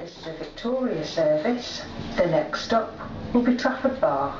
This is a Victoria service. The next stop will be Trafford Bar.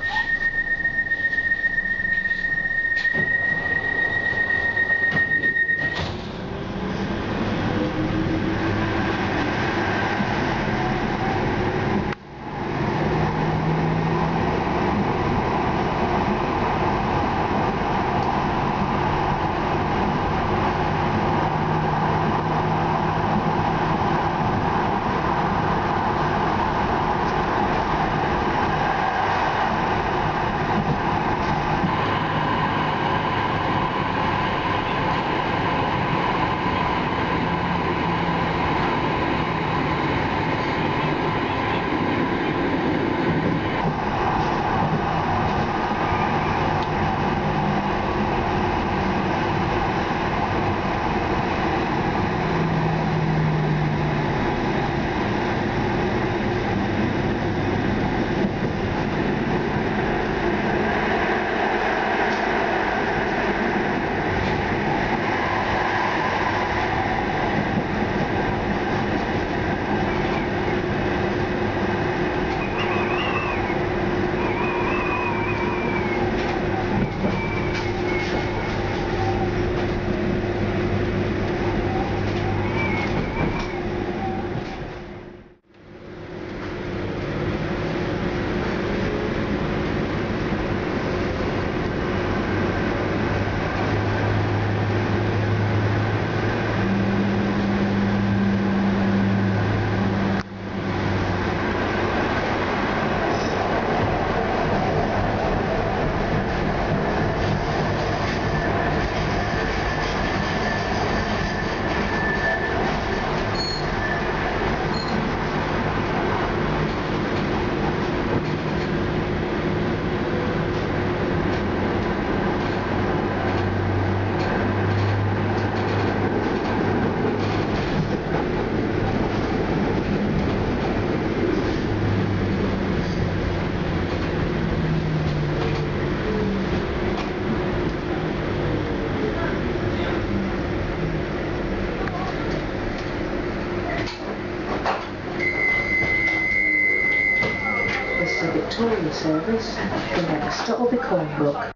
This is a Victoria service. The next stop will be Cornbrook.